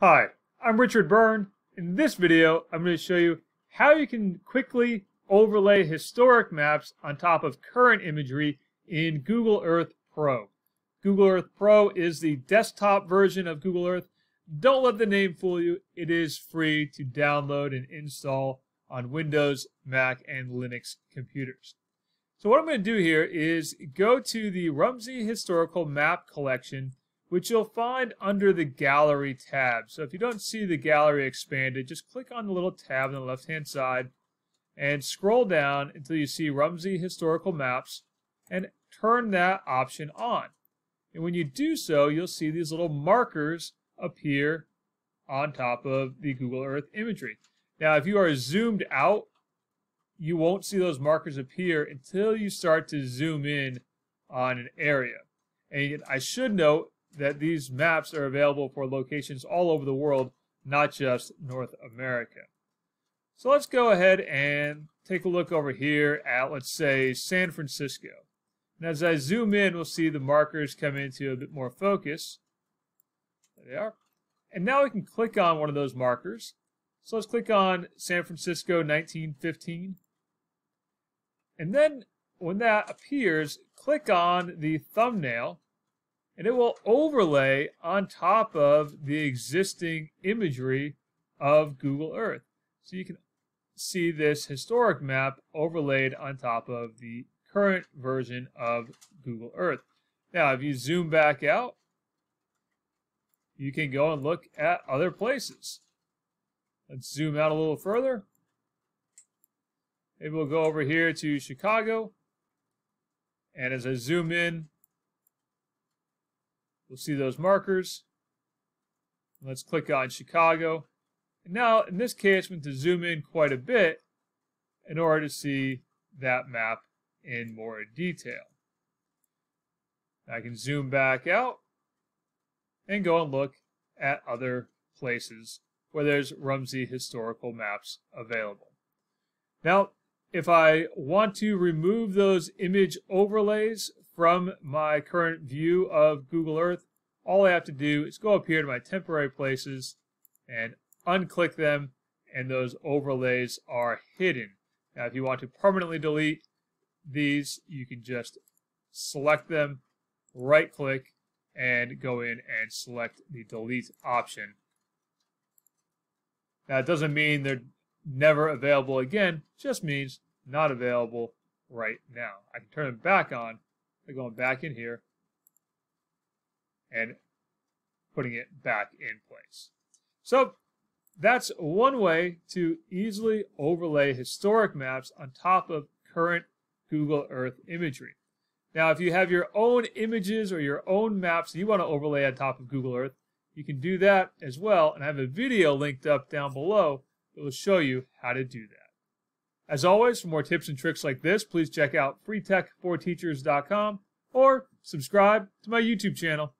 Hi, I'm Richard Byrne. In this video, I'm going to show you how you can quickly overlay historic maps on top of current imagery in Google Earth Pro. Google Earth Pro is the desktop version of Google Earth. Don't let the name fool you. It is free to download and install on Windows, Mac, and Linux computers. So what I'm going to do here is go to the Rumsey Historical Map Collection which you'll find under the Gallery tab. So if you don't see the gallery expanded, just click on the little tab on the left-hand side and scroll down until you see Rumsey Historical Maps and turn that option on. And when you do so, you'll see these little markers appear on top of the Google Earth imagery. Now, if you are zoomed out, you won't see those markers appear until you start to zoom in on an area. And I should note that these maps are available for locations all over the world, not just North America. So let's go ahead and take a look over here at, let's say, San Francisco. And as I zoom in, we'll see the markers come into a bit more focus. There they are. And now we can click on one of those markers. So let's click on San Francisco 1915. And then when that appears, click on the thumbnail and it will overlay on top of the existing imagery of Google Earth. So you can see this historic map overlaid on top of the current version of Google Earth. Now, if you zoom back out, you can go and look at other places. Let's zoom out a little further. Maybe we'll go over here to Chicago. And as I zoom in, We'll see those markers. Let's click on Chicago. And now, in this case, I'm going to zoom in quite a bit in order to see that map in more detail. I can zoom back out and go and look at other places where there's Rumsey historical maps available. Now, if I want to remove those image overlays from my current view of Google Earth, all I have to do is go up here to my temporary places and unclick them and those overlays are hidden. Now if you want to permanently delete these, you can just select them, right click, and go in and select the delete option. Now it doesn't mean they're never available again, just means not available right now. I can turn them back on by going back in here and putting it back in place. So that's one way to easily overlay historic maps on top of current Google Earth imagery. Now, if you have your own images or your own maps you want to overlay on top of Google Earth, you can do that as well. And I have a video linked up down below that will show you how to do that. As always, for more tips and tricks like this, please check out freetech4teachers.com or subscribe to my YouTube channel.